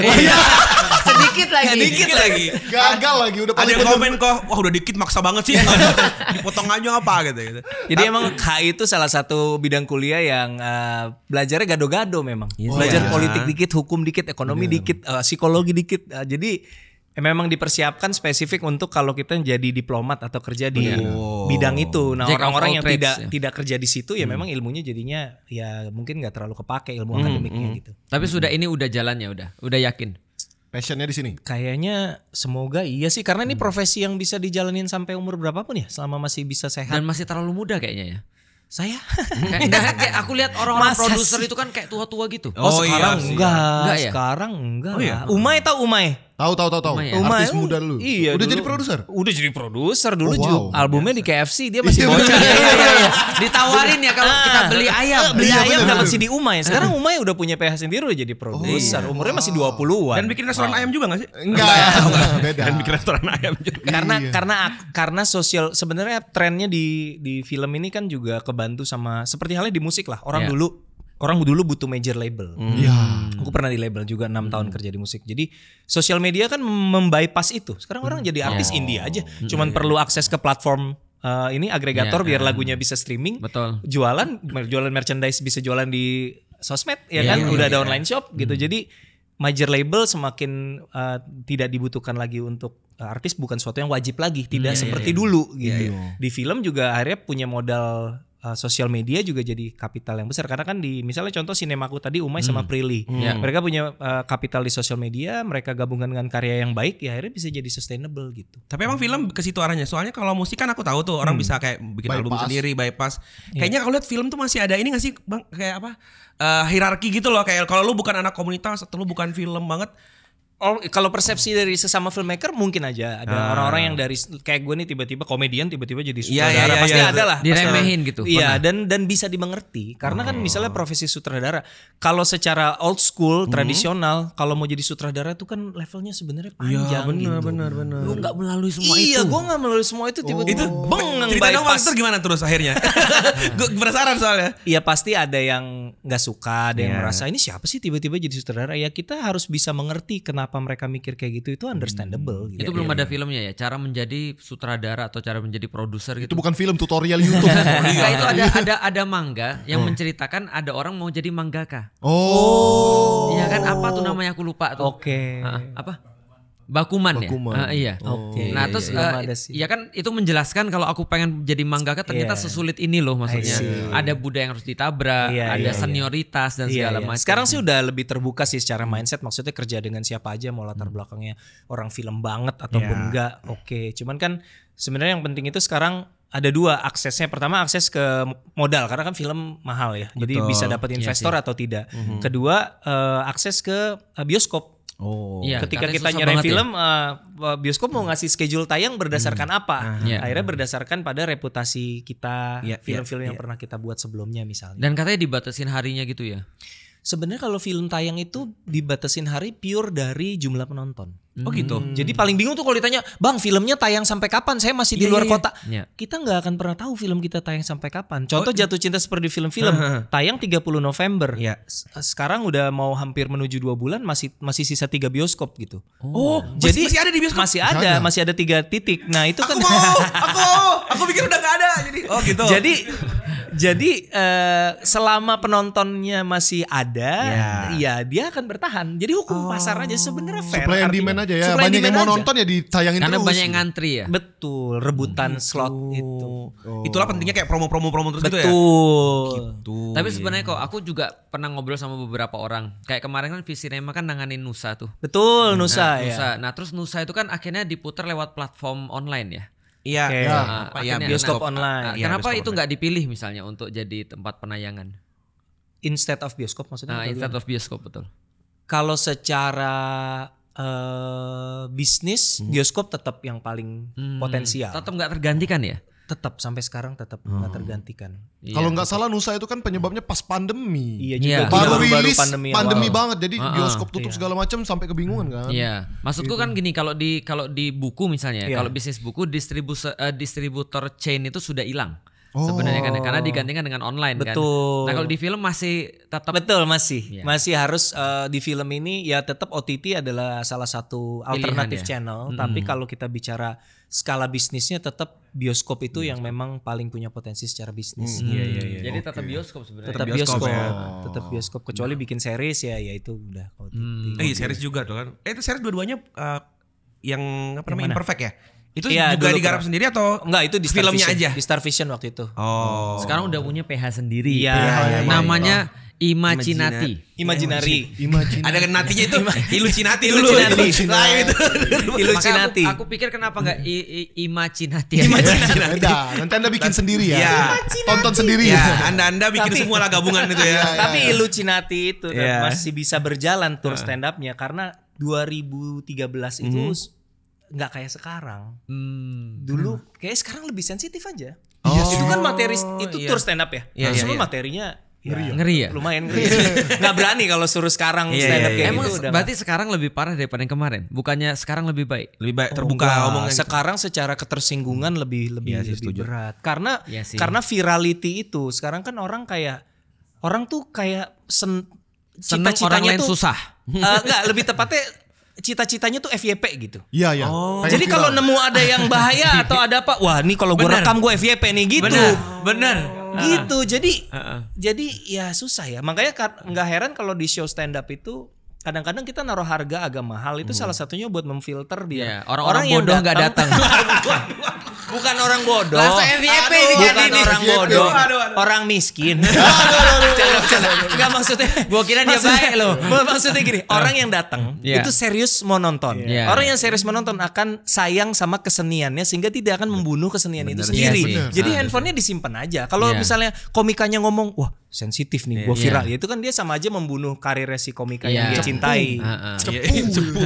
Sedikit lagi. Dikit lagi. Gagal lagi udah Ada paling yang bener. komen kok, wah udah dikit maksa banget sih. Dipotong aja apa gitu gitu. Jadi emang HI itu salah satu bidang kuliah yang eh, belajarnya gado-gado memang. Belajar iya. politik dikit, hukum dikit, ekonomi dikit, eh, psikologi dikit. Eh, jadi eh, memang dipersiapkan spesifik untuk kalau kita jadi diplomat atau kerja di bidang itu. Nah, orang-orang yang trades, tidak ya. tidak kerja di situ ya memang ilmunya jadinya ya mungkin nggak terlalu kepake ilmu akademiknya gitu. Tapi sudah ini udah jalannya udah. Udah yakin. Passionnya di sini. Kayaknya semoga iya sih karena ini profesi yang bisa dijalanin sampai umur berapapun ya selama masih bisa sehat. Dan masih terlalu muda kayaknya ya. Saya Kayak, enggak, kayak aku lihat orang-orang produser itu kan kayak tua-tua gitu. Oh, Oh, iya sekarang sih. enggak. Enggak ya? Sekarang enggak. Oh, iya? Umay tau Umay? Tahu tahu tahu tahu. Umay ya? Artis Umay, muda dulu. Iya. Udah dulu. jadi produser. Udah jadi produser dulu Oh, wow. Albumnya di KFC dia masih Iya, bocah. Iya, iya, iya. Ditawarin ya kalau kita beli ayam. Beli Iya, ayam dapat. CD Umay. Sekarang Umay udah punya PH sendiri udah jadi produser. Umurnya masih 20-an. Dan bikin restoran ayam juga gak sih? Enggak, beda. Dan bikin restoran ayam juga. karena Iya. karena karena sosial sebenarnya trennya di di film ini kan juga kebantu sama seperti halnya di musik lah orang Iya. dulu orang dulu butuh major label. Iya. aku pernah di label juga enam tahun kerja di musik. Jadi sosial media kan membypass itu. Sekarang orang jadi artis indie aja. Cuman perlu akses ke platform eh, ini agregator Iya. biar lagunya bisa streaming. Betul. jualan jualan merchandise bisa jualan di sosmed ya Iya, kan? iya, udah ada iya. online shop gitu. Jadi major label semakin uh, tidak dibutuhkan lagi untuk uh, artis bukan sesuatu yang wajib lagi. Tidak seperti dulu gitu. di film juga akhirnya punya modal uh, sosial media juga jadi kapital yang besar karena kan di misalnya contoh sinemaku tadi Umay sama Prilly Iya. mereka punya uh, kapital di sosial media mereka gabungkan dengan karya yang baik ya akhirnya bisa jadi sustainable gitu Tapi emang film ke situ arahnya. Soalnya kalau musik kan aku tahu tuh orang bisa kayak bikin album Bypass. sendiri, bypass. Kayaknya kalau lihat film tuh masih ada ini gak sih, Bang? Kayak apa? Eh, hierarki gitu loh. Kayak kalau lu bukan anak komunitas atau lu bukan film banget, Oh, kalau persepsi dari sesama filmmaker mungkin aja ada orang-orang yang dari kayak gue nih tiba-tiba komedian tiba-tiba jadi Iya, sutradara iya, iya, pasti iya. ada lah. Diremehin ada. gitu, Iya, dan dan bisa dimengerti karena kan misalnya profesi sutradara kalau secara old school tradisional kalau mau jadi sutradara itu kan levelnya sebenarnya panjang gitu. benar, benar. Lu nggak melalui semua iya, itu. gue nggak melalui semua itu tiba-tiba Itu beng cerita dong Bang, bypass. Ter, gimana terus akhirnya? Gue penasaran soalnya. Iya pasti ada yang nggak suka, ada yang Iya. merasa ini siapa sih tiba-tiba jadi sutradara. Ya kita harus bisa mengerti kenapa mereka mikir kayak gitu itu understandable. gitu. Itu belum ada filmnya ya, cara menjadi sutradara atau cara menjadi produser Itu gitu. bukan film tutorial YouTube. Nah, itu ada ada ada manga yang menceritakan ada orang mau jadi mangaka. Oh. Iya kan apa tuh namanya aku lupa tuh. Oke. Ah, apa? Bakuman, Bakuman. ya. Ah, iya. Oke. Nah, terus Belum eh, ada sih. ya kan itu menjelaskan kalau aku pengen jadi mangaka ternyata Iya. sesulit ini loh maksudnya. Ada budaya yang harus ditabrak, Iya, ada iya, iya. senioritas dan Iya, segala iya. macam. Sekarang sih udah lebih terbuka sih secara mindset. Maksudnya kerja dengan siapa aja mau latar belakangnya orang film banget ataupun Iya. enggak. Oke. Cuman kan sebenarnya yang penting itu sekarang ada dua aksesnya. Pertama akses ke modal karena kan film mahal ya. Jadi Betul. bisa dapat investor atau tidak. Kedua eh, akses ke eh, bioskop. Oh. Iya, Ketika katanya kita nyerahin banget ya. film eh, bioskop mau ngasih schedule tayang berdasarkan apa? Iya. Akhirnya berdasarkan pada reputasi kita, Iya, film-film iya, yang iya. pernah kita buat sebelumnya misalnya. Dan katanya dibatasin harinya gitu ya. Sebenarnya kalau film tayang itu dibatasin hari pure dari jumlah penonton. Oh gitu. Jadi paling bingung tuh kalau ditanya, "Bang, filmnya tayang sampai kapan? Saya masih di Iya, luar iya, kota." Iya. Kita nggak akan pernah tahu film kita tayang sampai kapan. Contoh Jatuh Cinta seperti film-film, tayang 30 November. S- Sekarang udah mau hampir menuju dua bulan masih masih sisa tiga bioskop gitu. Oh, Jadi masih, masih ada di bioskop. Masih ada, masih ada tiga titik. Nah, itu kan Aku mau, aku, aku pikir udah gak ada. Jadi, oh gitu. jadi jadi eh, selama penontonnya masih ada, ya. dia akan bertahan. Jadi hukum pasar aja sebenarnya fair. Supply and demand aja ya. Supply Banyak yang mau aja. nonton ya ditayangin Karena terus. banyak yang ngantri ya. Betul, rebutan slot itu. Oh. Itulah pentingnya kayak promo-promo promo terus gitu ya. Betul. Tuh. Tapi sebenarnya kok aku juga pernah ngobrol sama beberapa orang. Kayak kemarin kan Visinema kan nanganin Nusa tuh. Betul, Nusa Nah, ya. Nusa. Nah, terus Nusa itu kan akhirnya diputar lewat platform online ya. Iya. Oke. iya. Ya, ya bioskop nah, online. nah, Iya, kenapa bioskop itu nggak dipilih misalnya untuk jadi tempat penayangan? Instead of bioskop maksudnya. Nah, instead of bioskop betul. Kalau secara eh, bisnis, bioskop tetap yang paling potensial. Tetap nggak tergantikan ya? Tetap sampai sekarang tetap nggak tergantikan. Iya. Kalau nggak salah Nusa itu kan penyebabnya pas pandemi. Iya Iya. juga. Baru baru rilis pandemi pandemi, awal. banget. Jadi bioskop tutup segala macam sampai kebingungan kan. Iya, maksudku kan gini kalau di kalau di buku misalnya, Iya. kalau bisnis buku distribusi eh, distributor chain itu sudah hilang. Oh. Sebenarnya kan karena digantikan dengan online kan. Betul. Nah, kalau di film masih tetap Betul masih Iya. masih harus eh, di film ini ya tetap OTT adalah salah satu alternatif ya. channel tapi kalau kita bicara skala bisnisnya tetap bioskop itu yang memang paling punya potensi secara bisnis Iya iya iya. Jadi tetap bioskop sebenarnya. tetap bioskop bioskop, ya. tetap bioskop kecuali bikin series ya ya itu udah OTT. Eh, series juga tuh kan. Eh, itu series dua-duanya eh, yang apa namanya imperfect ya? Itu Iya, juga dulu digarap pernah. sendiri atau Enggak itu di Star filmnya Vision. aja? di Star Vision waktu itu. Oh. Sekarang udah punya PH sendiri. Iya, iya, iya. Namanya Imaginati. Imaginary. Imagine. Ada natinya itu Illuminati Illuminati. Lain itu. Makanya aku, aku pikir kenapa nggak i- i- Imaginati? Beda. Nanti anda bikin sendiri ya. Iya. Tonton sendiri Ya, ya. Anda-anda bikin Tapi- semua lah gabungan itu ya. Tapi Illuminati itu dan Iya. masih bisa berjalan tour stand up-nya karena 2013 itu s- nggak kayak sekarang. Hmm. Dulu kayak sekarang lebih sensitif aja. Oh, itu kan materi itu iya. tour stand up ya. Iya, Nah, iya, semua iya. materinya ya, Ngeri ya? Lumayan ngeri. Nggak berani kalau suruh sekarang Iya, stand up iya, kayak iya. Emang gitu udah berarti sekarang lebih parah daripada yang kemarin? Bukannya sekarang lebih baik? Lebih baik nggak- terbuka Enggak, omongnya. gitu. Sekarang secara ketersinggungan lebih lebih Iya sih, lebih setuju. berat. Karena Iya sih. karena virality itu sekarang kan orang kayak orang tuh kayak sen, Seneng orang cita-citanya lain tuh susah. Eh, enggak, lebih tepatnya cita-citanya tuh FYP gitu. Iya ya. Oh. Jadi kalau nemu ada yang bahaya atau ada apa, wah ini kalau gue rekam gue FYP nih gitu. Bener, bener. Gitu. Jadi Heeh. jadi ya susah ya. Makanya nggak heran kalau di show stand up itu kadang-kadang kita naruh harga agak mahal itu salah satunya buat memfilter Iya, dia. orang-orang bodoh nggak datang. Bukan orang bodoh. Langsung FYP nih Bukan orang bodoh. Orang miskin. Enggak maksudnya. Gua kira dia maksudnya- baik loh. Maksudnya gini, orang yang datang Iya. itu serius mau nonton. Iya. Orang yang serius menonton akan sayang sama keseniannya sehingga tidak akan membunuh kesenian itu Iya sendiri. Jadi Ah. handphonenya disimpan aja. Kalau Iya. misalnya komikanya ngomong, wah sensitif nih, gue Iya. viral. Ya itu kan dia sama aja membunuh karirnya si komika yang dia Iya. cintai. Heeh. Iya, cepu.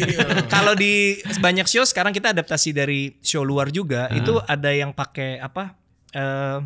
Kalau di banyak show sekarang kita adaptasi dari show luar juga, itu ada yang pakai apa? eh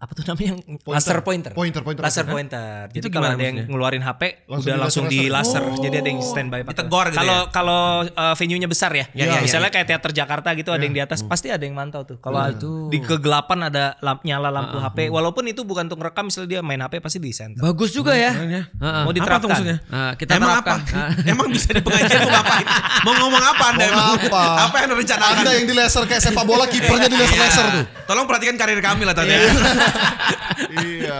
apa tuh namanya yang laser pointer. Pointer, pointer, Laser pointer. pointer. Jadi Itu kalau ada yang maksudnya? ngeluarin HP Langsung udah di langsung di laser-laser. laser. Jadi ada yang standby pakai. Ditegor gitu Kalau ya? kalau uh, venue-nya besar ya. Ya, ya, Misalnya kayak teater Jakarta gitu ada yang di atas pasti ada yang mantau tuh. Kalau di kegelapan ada lamp, nyala lampu HP walaupun itu bukan untuk rekam misalnya dia main HP pasti di center. Bagus juga ya. Mau Apa tuh diterapkan. maksudnya? Nah, kita Emang terapkan. apa? Emang bisa di pengajian mau ngapain? Mau ngomong apa Anda apa? Apa yang Anda rencanakan? Anda yang di laser kayak sepak bola kipernya di laser-laser tuh. Iya. Tolong perhatikan karir kami lah tadi. Iya.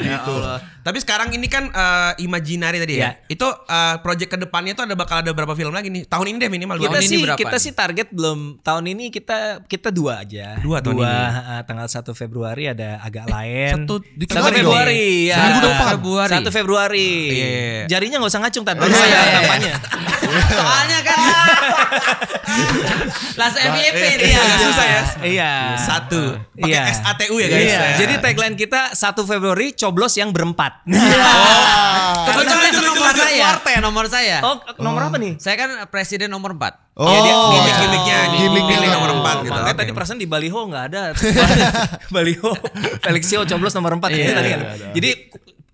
Ya Allah. Tapi sekarang ini kan eh, Imaginary tadi ya. Ya. Itu eh, project ke depannya tuh ada bakal ada berapa film lagi nih? Tahun ini deh minimal. kita Tahun ini sih berapa kita nih? sih target belum tahun ini kita kita dua aja Dua tahun ini. ha, tanggal 1 Februari ada agak lain Satu di Satu Februari Februari ya depan. Februari. Satu Februari Iya, iya, iya. jarinya nggak usah ngacung tadi iya, iya, iya. kampanye Soalnya kan Langsung FYP Eh, nih. iya, susah ya. Iya. Satu. Pakai Iya. SATU ya guys. Iya. Ya. Jadi tagline kita 1 Februari coblos yang berempat. Kebetulan itu nomor saya. Partai nomor saya. oh, nomor apa nih? Saya kan presiden nomor 4. Oh, Iya, dia gimmick-gimmicknya nih. Gimmicknya. Pilih nomor 4 gitu. Makanya tadi perasaan di baliho nggak ada. baliho Felixio coblos nomor 4 Iya, tadi kan. iya, Jadi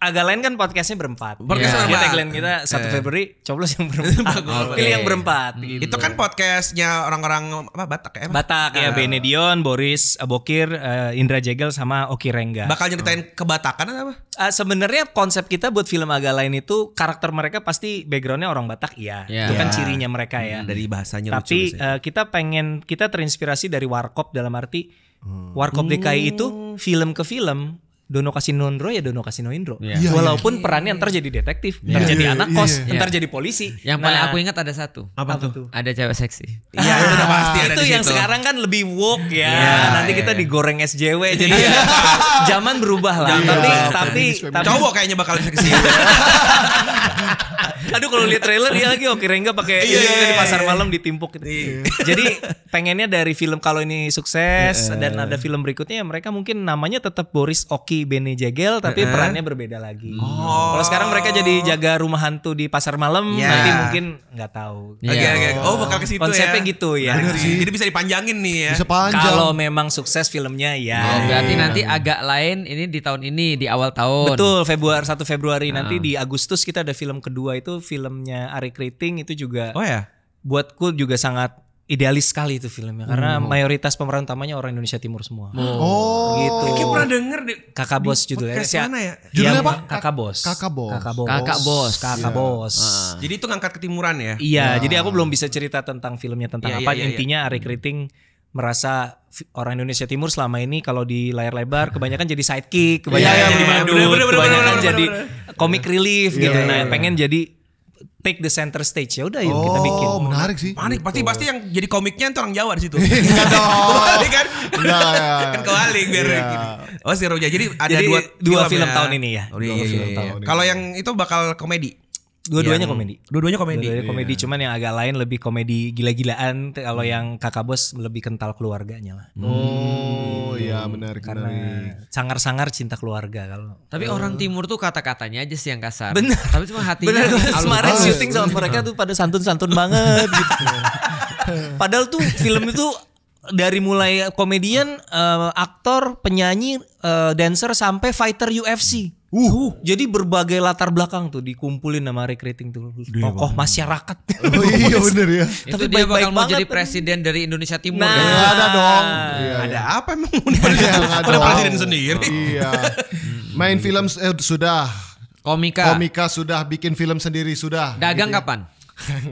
agak lain kan podcastnya berempat. Podcast Jadi berempat. tagline kita 1 Februari coblos yang berempat. Pilih yang berempat. gitu. Itu kan podcastnya orang-orang apa Batak ya? Batak ya Benedion, Boris, Bokir, eh, Indra Jegel sama Oki Rengga. Bakal nyeritain kebatakan atau apa? Ah, sebenarnya konsep kita buat film agak lain itu karakter mereka pasti backgroundnya orang Batak iya Iya. itu kan Iya. cirinya mereka ya Dari bahasanya lucu tapi biasanya. eh, kita pengen kita terinspirasi dari Warkop dalam arti Hmm. Warkop DKI itu film ke film Dono Kasino Indro ya Dono Kasino Indro Iya. walaupun perannya ntar jadi detektif ntar jadi anak kos iya. ntar jadi polisi Yang paling Nah, aku ingat ada satu. Apa tuh? Ada cewek seksi. Iya, itu udah pasti ada itu di yang situ. sekarang kan lebih woke ya. Iya, Nanti kita iya. digoreng SJW jadi zaman berubah lah. Iya, tapi feminis, tapi tapi Cowok kayaknya bakal ke sini. Aduh kalau lihat trailer dia lagi Oki Rengga pakai Iya, ini iya, di iya, pasar iya. malam ditimpuk gitu. Jadi pengennya dari film kalau ini sukses dan ada film berikutnya ya mereka mungkin namanya tetap Boris Oki Bene Jegel tapi perannya berbeda lagi. Oh. Kalau sekarang mereka jadi jaga rumah hantu di pasar malam Iya. nanti mungkin nggak tahu. Iya. Oke, oke. Oh, bakal ke situ ya. Konsepnya gitu ya. Sih. Jadi bisa dipanjangin nih ya. Bisa panjang. Kalau memang sukses filmnya ya. Oh, berarti nanti agak lain ini di tahun ini di awal tahun. Betul, Februari 1 Februari nanti di Agustus kita ada film kedua itu filmnya Ari Kriting itu juga Oh ya. buatku juga sangat idealis sekali itu filmnya karena mayoritas pemeran utamanya orang Indonesia Timur semua. Oh. Gitu. Kayak pernah denger deh. Kakak bos judulnya. podcast mana ya? Judulnya Iya, apa? Kakak bos. Kakak bos. Kakak bos. Kakak bos. Kakak bos. Jadi itu ngangkat ketimuran ya? Iya, jadi aku belum bisa cerita tentang filmnya tentang Iya, apa. iya, iya, Intinya Ari Kriting merasa orang Indonesia Timur selama ini kalau di layar lebar kebanyakan jadi sidekick, kebanyakan Iya, iya, jadi bener, bener, kebanyakan bener, bener, jadi bener. comic relief Iya, gitu. iya, Nah, iya. pengen jadi take the center stage. Ya udah yuk kita bikin. Oh, menarik sih. Panik pasti pasti yang jadi komiknya itu orang Jawa di situ. Enggak dong. Kebalik kan? Enggak, ya. kan kebalik biar Iya. gini. Oh si Roja. Jadi ada Jadi dua, dua film ya. tahun ini ya. Oh, Dua iya, iya, film iya. tahun ini. Kalau yang itu bakal komedi. Dua-duanya komedi. Dua-duanya komedi. Dua-duanya komedi, cuman yang agak lain lebih komedi gila-gilaan. Kalau Hmm. yang kakak bos lebih kental keluarganya lah. Oh, iya menarik Karena menarik. sangar-sangar cinta keluarga kalau. Tapi orang timur tuh kata-katanya aja sih yang kasar. Bener. Tapi cuma hatinya Bener halus kemarin syuting sama mereka tuh pada santun-santun banget gitu. Padahal tuh film itu dari mulai komedian, eh, aktor, penyanyi, eh, dancer sampai fighter UFC. Uh, jadi berbagai latar belakang tuh dikumpulin sama Rick Rating tuh tokoh masyarakat. Oh iya bener ya. Itu Tapi dia baik-baik bakal mau jadi presiden dari Indonesia Timur. Nah. ya. Nggak ada dong. Iya, Ada iya. apa emang? Iya, Pada dong. presiden sendiri. Iya. Main film eh, sudah. Komika. Komika sudah bikin film sendiri sudah. Dagang kapan?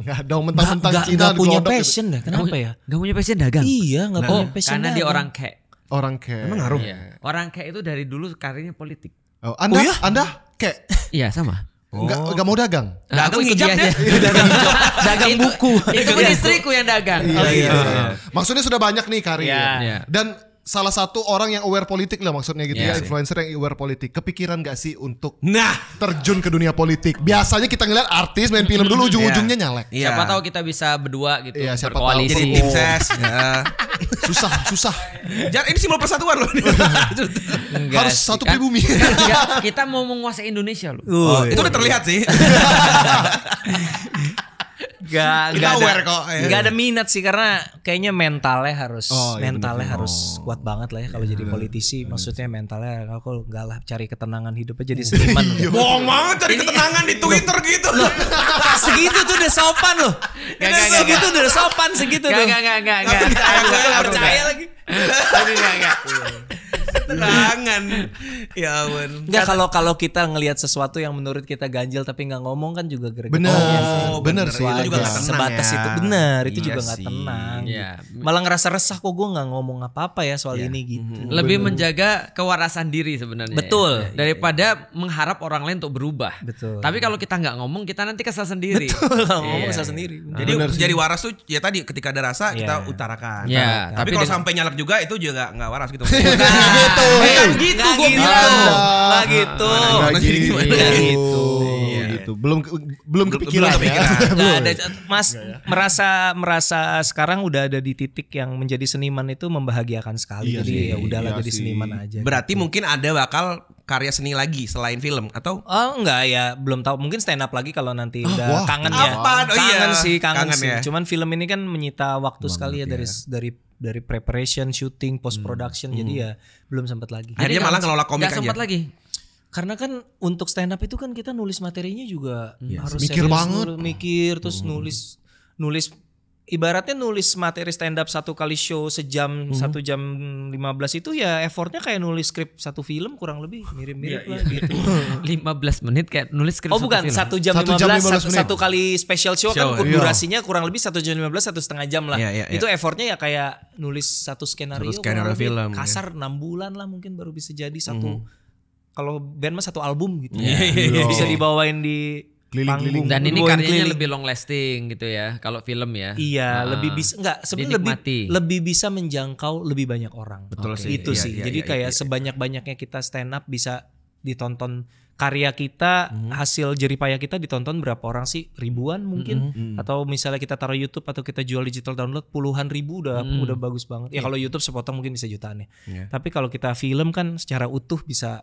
Enggak dong mentang-mentang Cina nggak punya gitu. passion dah. Kenapa ya? Gak punya passion dagang. Iya, nggak punya Oh, passion. karena dia orang kayak. Orang kayak. Emang ngaruh? Iya. Orang kayak itu dari dulu karirnya politik. Oh, anda, Oh iya? Anda kayak Iya sama. enggak enggak mau dagang. Nah, Dagang aku ikut dia deh. aja. dagang buku. Itu pun istriku yang dagang. Iya, iya, iya. Maksudnya sudah banyak nih karir. Iya. Iya. Dan salah satu orang yang aware politik lah maksudnya gitu Iya ya, sih. influencer yang aware politik. Kepikiran gak sih untuk Nah. terjun ke dunia politik? Biasanya kita ngeliat artis main film dulu ujung-ujungnya nyalek. Iya. Siapa tahu kita bisa berdua gitu Iya, siapa berkoalisi. Jadi tahu. tim ses. Ya. Susah, susah. Jangan ini simbol persatuan loh. Enggak Harus sih. satu Kan? pribumi. Enggak, kita mau menguasai Indonesia loh. Oh, itu udah terlihat sih. Gak, Kita gak aware ada, kok, ya. Gak ada minat sih karena kayaknya mentalnya harus Oh, iya mentalnya bener. harus kuat banget lah ya kalau jadi politisi. Maksudnya mentalnya aku gak lah cari ketenangan hidupnya jadi seniman. udah. Bohong banget cari ketenangan di Twitter gitu. segitu tuh udah sopan loh. Gak, gak, gak, segitu udah sopan segitu Gak, tuh. gak, gak, gak, gak. Gak percaya lagi. Aduh, gak, gak. Ketenangan. Ya ampun. Enggak kalau kalau kita ngelihat sesuatu yang menurut kita ganjil tapi nggak ngomong kan juga gara-gara Bener, Oh, bener bener. sih. Itu juga Iya. nggak tenang sebatas ya. itu benar itu Iya juga nggak tenang Iya. malah ngerasa resah kok gue nggak ngomong apa-apa ya soal ini gitu Lebih menjaga kewarasan diri sebenarnya. Betul. ya. Daripada mengharap orang lain untuk berubah. Betul. Tapi kalau kita nggak ngomong, kita nanti kesal sendiri. kalau ngomong Iya. kesal sendiri Jadi jadi waras tuh ya tadi ketika ada rasa kita Iya. utarakan. Iya, tapi, tapi kalau sampai nyalak juga itu juga nggak waras gitu. Bukan gitu gue gitu. bilang. Nggak gitu Nggak Mana sih, gitu. Nggak gitu. Gitu. itu. Belum belum kepikiran belum ya. kepikiran. Nggak ada Mas merasa merasa sekarang udah ada di titik yang menjadi seniman itu membahagiakan sekali. Iya Jadi ya udahlah iya jadi seniman aja. Berarti mungkin ada bakal karya seni lagi selain film atau Oh enggak ya belum tahu mungkin stand up lagi kalau nanti Ah, udah wah. kangen ya. Apaan? Oh kangen iya. sih kangen, Kangen sih. ya. Cuman film ini kan menyita waktu sekali ya dari dari dari preparation, shooting, post production. Jadi ya belum sempat lagi. akhirnya Jadi malah ngelola komik sempat aja. lagi. Karena kan untuk stand up itu kan kita nulis materinya juga harus Mikir serius banget. mikir terus nulis nulis ibaratnya nulis materi stand up satu kali show sejam satu jam 15 itu ya effortnya kayak nulis skrip satu film kurang lebih mirip-mirip lah gitu. 15 menit kayak nulis skrip Oh satu bukan film. satu jam Satu 15, jam 15 satu, satu kali special show, Show, kan iya. durasinya kurang lebih satu jam 15 satu setengah jam lah. Iya, iya, Itu effortnya ya kayak nulis satu skenario, Satu skenario film, ya. kasar enam bulan lah mungkin baru bisa jadi satu. Kalau band mah satu album gitu. iya. bisa dibawain di Keliling-keliling. Dan ini karyanya keliling. lebih long lasting gitu ya. Kalau film ya. Iya, Ah. lebih bisa enggak sebenarnya lebih lebih bisa menjangkau lebih banyak orang. Betul Oke. sih. Itu Iya, sih. iya, Jadi iya, kayak iya, sebanyak-banyaknya kita stand up bisa ditonton karya kita, Mhm. hasil jeripaya kita ditonton berapa orang sih? Ribuan mungkin Mhm. atau misalnya kita taruh YouTube atau kita jual digital download puluhan ribu udah udah bagus banget. Ya kalau YouTube sepotong mungkin bisa jutaan ya. Iya. Tapi kalau kita film kan secara utuh bisa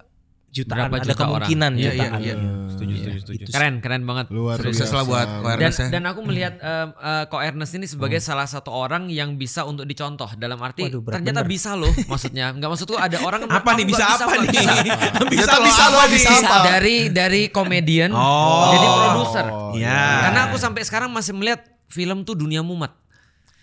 jutaan Berapa ada juta kemungkinan Iya, iya, jutaan. iya. Setuju, setuju, setuju. Itu sih. Keren, keren banget. Luar Sukses biasa. lah buat Ko Dan, Ernest ya. dan aku melihat em, eh, Ko Ernest ini sebagai salah satu orang yang bisa untuk dicontoh dalam arti Waduh, berat ternyata bener. bisa loh maksudnya nggak maksudku ada orang Apa "Aku nih bisa apa nih? bisa." Bisa tuh bisa lo dari dari komedian Oh. jadi produser Iya. karena aku sampai sekarang masih melihat film tuh dunia mumat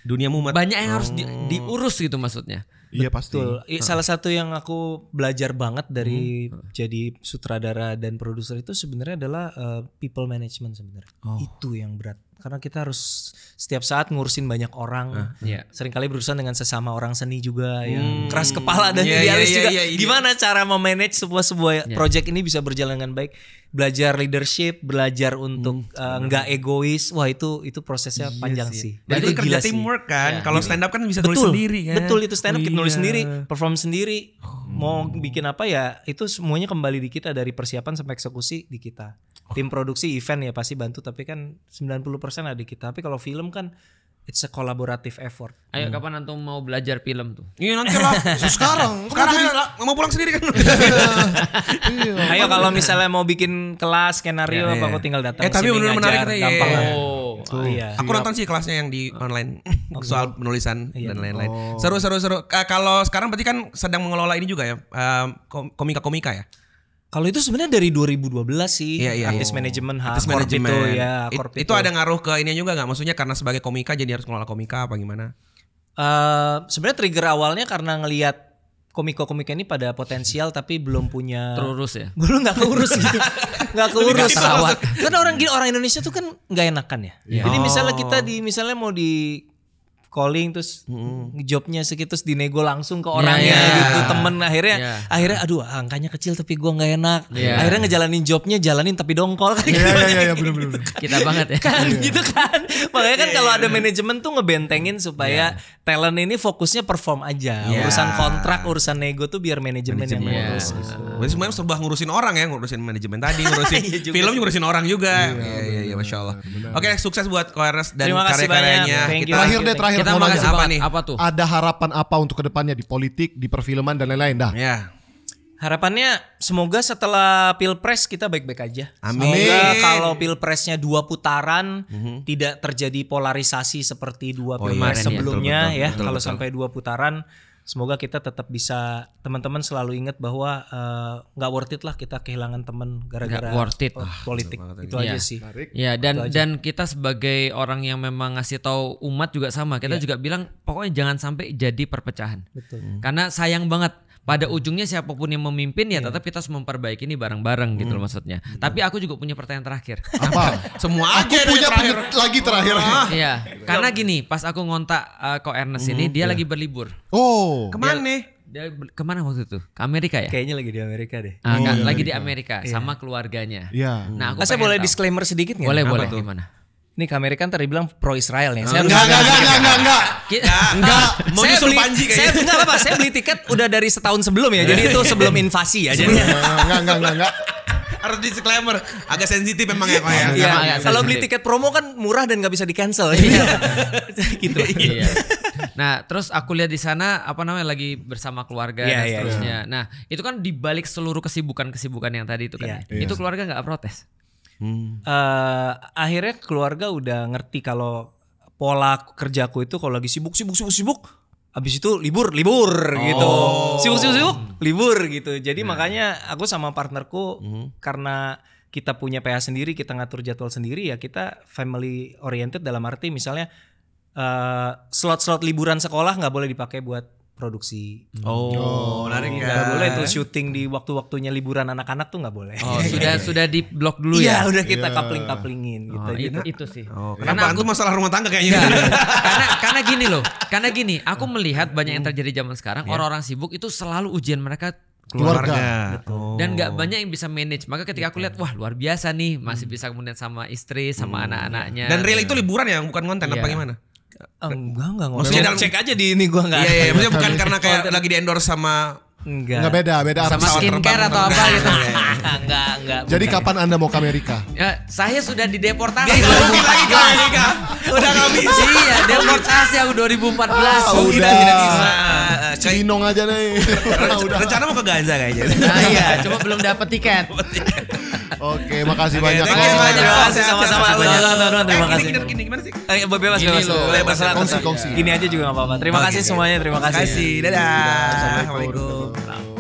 Dunia mumat. banyak yang harus di- diurus gitu maksudnya Iya pasti. Betul. Salah satu yang aku belajar banget dari jadi sutradara dan produser itu sebenarnya adalah uh, people management sebenarnya. Itu yang berat. Karena kita harus setiap saat ngurusin banyak orang. Iya. Seringkali berurusan dengan sesama orang seni juga yang keras kepala dan Iya, iya, idealis iya, juga. iya, iya. Gimana cara memanage sebuah sebuah project ini bisa berjalan dengan baik? Belajar leadership, belajar untuk uh, nggak egois. Wah, itu itu prosesnya panjang sih. Dan itu gila kerja sih. teamwork kan. Kalau stand up kan bisa betul, sendiri kan. Betul itu stand up kita nulis sendiri, perform sendiri. Mau bikin apa ya itu semuanya kembali di kita dari persiapan sampai eksekusi di kita. Tim produksi event ya pasti bantu tapi kan 90% ada di kita. Tapi kalau film kan it's a collaborative effort. ayo kapan antum mau belajar film tuh Iya nanti lah. Sekarang. Sekarang ayo lah. Mau pulang sendiri kan. Iya. Ayo kalau misalnya mau bikin kelas skenario Iya, apa iya. aku tinggal datang Eh, tapi bener-bener menarik nih, gampang iya. Oh Ah, iya. Aku nonton sih kelasnya yang di online soal penulisan dan lain-lain. Seru seru seru. Ka- Kalau sekarang berarti kan sedang mengelola ini juga ya kom- komika-komika ya. Kalau itu sebenarnya dari 2012 sih Iya, iya, artis iya. manajemen Artis manajemen. itu ya It- Corp itu ada ngaruh ke ini juga nggak? Maksudnya karena sebagai komika jadi harus mengelola komika apa gimana? Eh, sebenarnya trigger awalnya karena ngelihat komiko-komika ini pada potensial tapi belum punya terurus ya? Belum nggak keurus gitu nggak keurus. terawat. karena orang gini orang Indonesia tuh kan nggak enakan ya. Jadi misalnya kita di misalnya mau di calling terus jobnya segitu terus dinego langsung ke orangnya iya. gitu temen akhirnya Iya. akhirnya aduh angkanya kecil tapi gua nggak enak Iya. akhirnya ngejalanin jobnya jalanin tapi dongkol kayak Iya gitu. iya iya benar benar. kita banget ya kan gitu kan makanya kan kalau ada manajemen tuh ngebentengin supaya talent ini fokusnya perform aja Iya. urusan kontrak urusan nego tuh biar manajemen, yang ngurus Iya. gitu. Berarti semuanya serba ngurusin orang ya, ngurusin manajemen tadi, ngurusin Iya juga film, ngurusin orang juga. Iya iya iya, masya Allah. Oke, sukses buat Koeres dan Terima kasih karya-karyanya. Kita. Terakhir deh terakhir kita mau nanya. apa banget nih? apa tuh Ada harapan apa untuk ke depannya di politik, di perfilman dan lain-lain dah. Ya. Harapannya semoga setelah pilpres kita baik-baik aja. Amin. Semoga kalau pilpresnya dua putaran tidak terjadi polarisasi seperti dua Oh, pilpres iya. sebelumnya Betul, betul, ya. betul, kalau betul. sampai dua putaran, semoga kita tetap bisa teman-teman selalu ingat bahwa eh, nggak worth it lah kita kehilangan teman gara-gara worth it. po- politik. banget Itu Iya. aja sih. Ya dan dan kita sebagai orang yang memang ngasih tahu umat juga sama. Kita juga bilang pokoknya jangan sampai jadi perpecahan. Betul. Karena sayang banget pada ujungnya siapa pun yang memimpin ya tetap kita harus memperbaiki ini bareng-bareng gitu loh maksudnya. Tapi aku juga punya pertanyaan terakhir. Apa? Semua Aku aja punya terakhir. punya lagi terakhir. Iya, karena gini, pas aku ngontak uh, Ko Ernest ini dia lagi berlibur. Oh. Ke mana? Dia ber- ke mana waktu itu? Ke Amerika ya? Kayaknya lagi di Amerika deh. Ah, enggak, lagi di Amerika sama keluarganya. Iya. Nah, aku Ah, saya boleh tahu. disclaimer sedikit nggak? Boleh, Apa boleh. tuh? Gimana? Ini ke Amerika ntar dibilang pro Israel nih. Saya harus Enggak enggak enggak enggak enggak enggak. Enggak, mau saya beli, Panji saya kayaknya. enggak apa saya beli tiket udah dari setahun sebelum ya. Jadi itu sebelum invasi ya. Jadi Enggak enggak enggak enggak. Harus disclaimer. Agak sensitif memang ya kok ya. Iya, Emang agak kalau beli tiket promo kan murah dan nggak bisa di cancel. gitu. Iya. Nah, terus aku lihat di sana apa namanya lagi bersama keluarga Iya, dan iya, seterusnya. Nah, itu kan dibalik seluruh kesibukan-kesibukan yang tadi itu kan. Iya. ya. Itu keluarga nggak protes. Hmm. Eh, akhirnya keluarga udah ngerti kalau pola kerjaku itu kalau lagi sibuk sibuk sibuk sibuk habis itu libur libur gitu. Sibuk sibuk sibuk libur gitu. Jadi makanya aku sama partnerku karena kita punya PA sendiri kita ngatur jadwal sendiri ya kita family oriented dalam arti misalnya eh, slot-slot liburan sekolah nggak boleh dipakai buat produksi Oh, menarik ya. nggak boleh tuh syuting di waktu-waktunya liburan anak-anak tuh nggak boleh Oh, sudah sudah di blok dulu Iya, ya. udah kita coupling-couplingin gitu. Oh, itu, gitu. itu sih. Oh, Karena kenapa? aku Itu masalah rumah tangga kayaknya. Enggak, karena karena gini loh. Karena gini, aku melihat banyak yang terjadi zaman sekarang orang-orang sibuk itu selalu ujian mereka Keluarga. Oh. dan nggak banyak yang bisa manage. Maka ketika aku lihat wah luar biasa nih, masih bisa kemudian sama istri, sama anak-anaknya. Dan real itu liburan ya, bukan konten apa Iya. gimana? Enggak enggak Maksudnya Maksudnya dalam- cek aja di ini gua enggak. Iya, iya, maksudnya bukan karena kayak lagi di endorse sama Enggak. Enggak beda, beda sama artis. skincare atau apa gitu. enggak, enggak. Jadi kapan Anda mau ke Amerika? Ya, saya sudah dideportasi Dia lagi lagi ke 2014. Amerika. Udah nggak bisa. iya, deportasi aku 2014. Ah, Oh, udah. tidak bisa. Cinong aja nih. udah. Rencana mau ke Gaza kayaknya. Nah, iya, cuma belum dapat tiket. Oke, makasih banyak. Terima kasih, Sama-sama, terima Eh, kasih. Gini, gini, gimana sih? Eh, bebas, bebas. Bebas, Kongsi, kongsi. Gini aja juga enggak apa-apa. Terima kasih semuanya, terima Terima kasih. kasih. Dadah. Assalamualaikum. かな。